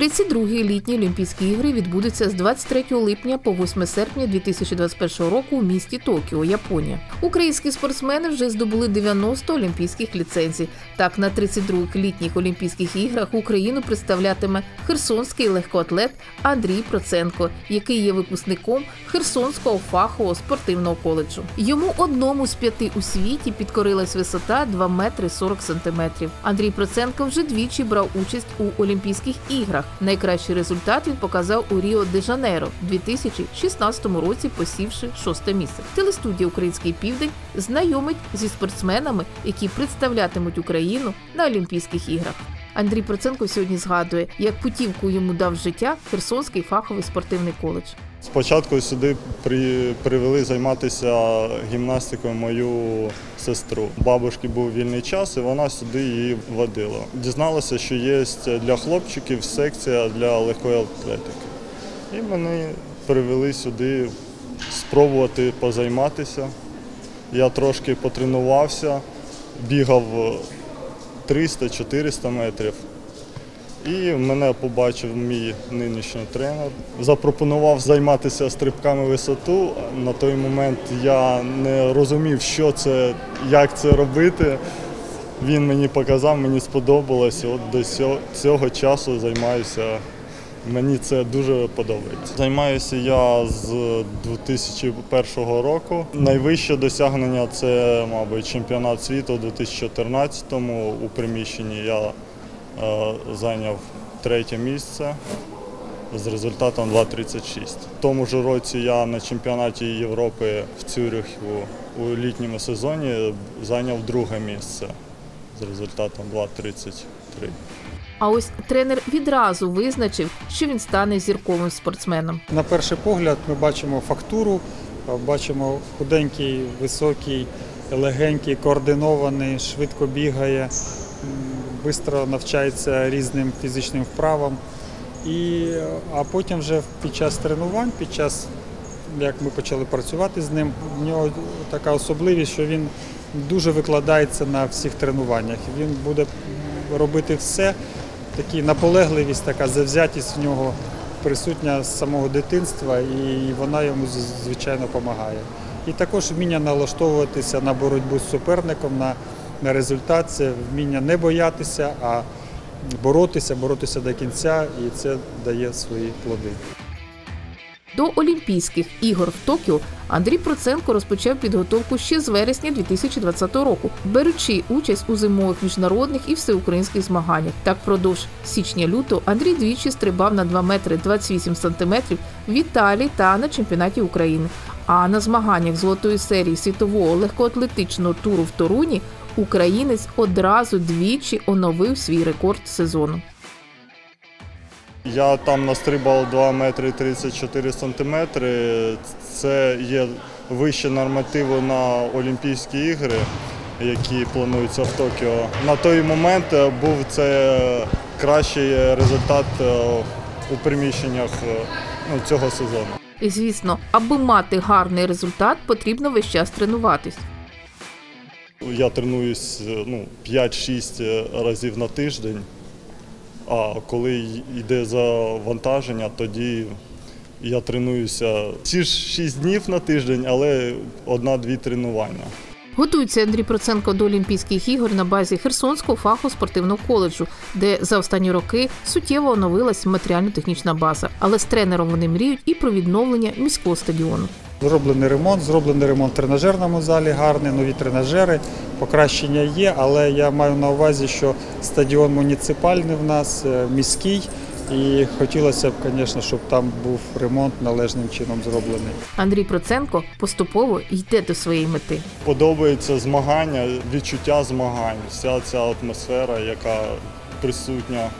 32-гі літні Олімпійські ігри відбудуться з 23 липня по 8 серпня 2021 року у місті Токіо, Японія. Українські спортсмени вже здобули 90 олімпійських ліцензій. Так, на 32-х літніх Олімпійських іграх Україну представлятиме херсонський легкоатлет Андрій Проценко, який є випускником Херсонського фахового спортивного коледжу. Йому одному з п'яти у світі підкорилась висота 2 метри 40 сантиметрів. Андрій Проценко вже двічі брав участь у Олімпійських іграх. Найкращий результат він показав у Ріо де Жанейро в 2016 році, посівши шосте місце. Телестудія Український Південь знайомить зі спортсменами, які представлятимуть Україну на Олімпійських іграх. Андрій Проценко сьогодні згадує, як путівку йому дав життя Херсонський фаховий спортивний коледж. Спочатку сюди при, привели займатися гімнастикою мою сестру. Бабушки був вільний час, і вона сюди її водила. Дізналася, що є для хлопчиків секція для легкої атлетики. І мене привели сюди спробувати позайматися. Я трошки потренувався, бігав 300-400 метрів. І мене побачив мій нинішній тренер. Запропонував займатися стрибками висоту. На той момент я не розумів, що це, як це робити. Він мені показав, мені сподобалось. От до цього часу займаюся. Мені це дуже подобається. Займаюся я з 2001 року. Найвище досягнення це, мабуть, чемпіонат світу у 2014-му у приміщенні. Я зайняв третє місце з результатом 2.36. В тому ж році я на чемпіонаті Європи в Цюриху у літньому сезоні зайняв друге місце з результатом 2.33. А ось тренер відразу визначив, що він стане зірковим спортсменом. На перший погляд ми бачимо фактуру, бачимо худенький, високий, легенький, координований, швидко бігає швидко навчається різним фізичним вправам. І, А потім вже під час тренувань, під час як ми почали працювати з ним, в нього така особливість, що він дуже викладається на всіх тренуваннях. Він буде робити все, такі наполегливість, така завзятість в нього присутня з самого дитинства, і вона йому звичайно допомагає. І також вміння налаштовуватися на боротьбу з суперником. на на результат це вміння не боятися, а боротися, боротися до кінця, і це дає свої плоди. До Олімпійських ігор в Токіо Андрій Проценко розпочав підготовку ще з вересня 2020 року, беручи участь у зимових міжнародних і всеукраїнських змаганнях. Так, впродовж січня-лютого Андрій двічі стрибав на 2 метри 28 сантиметрів в Італії та на чемпіонаті України. А на змаганнях золотої серії світового легкоатлетичного туру в Торуні українець одразу двічі оновив свій рекорд сезону. Я там настрибав 2 метри 34 сантиметри. Це є вище нормативу на Олімпійські ігри, які плануються в Токіо. На той момент був це кращий результат е, у приміщеннях е, ну, цього сезону. І звісно, аби мати гарний результат, потрібно весь час тренуватись. Я тренуюсь ну, 5-6 разів на тиждень, а коли йде завантаження, тоді я тренуюся ці ж 6 днів на тиждень, але одна-дві тренування. Готується Андрій Проценко до Олімпійських ігор на базі Херсонського фаху спортивного коледжу, де за останні роки суттєво оновилась матеріально-технічна база. Але з тренером вони мріють і про відновлення міського стадіону. Зроблений ремонт, зроблений ремонт в тренажерному залі, гарний, нові тренажери, покращення є, але я маю на увазі, що стадіон муніципальний в нас е, міський. І хотілося б, звісно, щоб там був ремонт належним чином зроблений. Андрій Проценко поступово йде до своєї мети. Подобається змагання, відчуття змагань, вся ця атмосфера, яка присутня